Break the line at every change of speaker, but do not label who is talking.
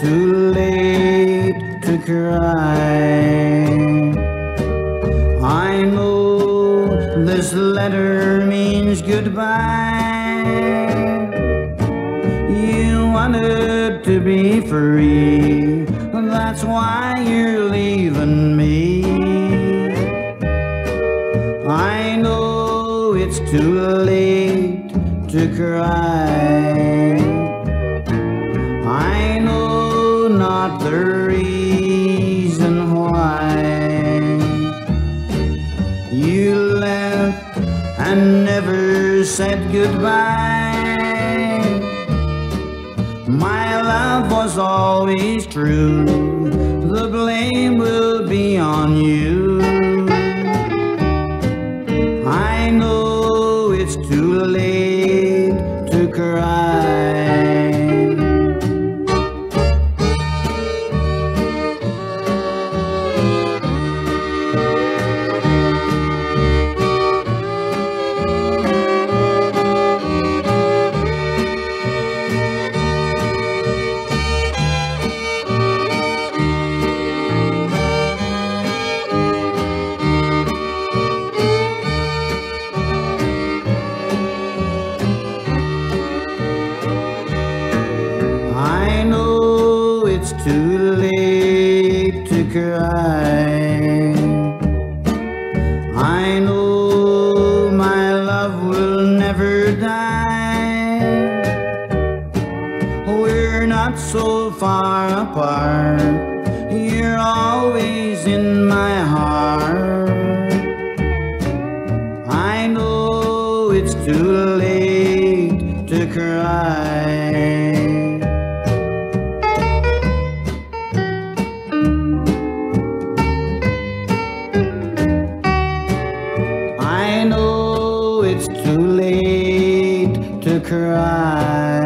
too late to cry. I know this letter means goodbye. You wanted to be free, that's why you're leaving me. I know it's too late to cry. You left and never said goodbye. My love was always true. The blame will be on you. I know it's too late to cry. It's too late to cry. I know my love will never die. We're not so far apart. You're always in my heart. I know it's too late to cry. To cry.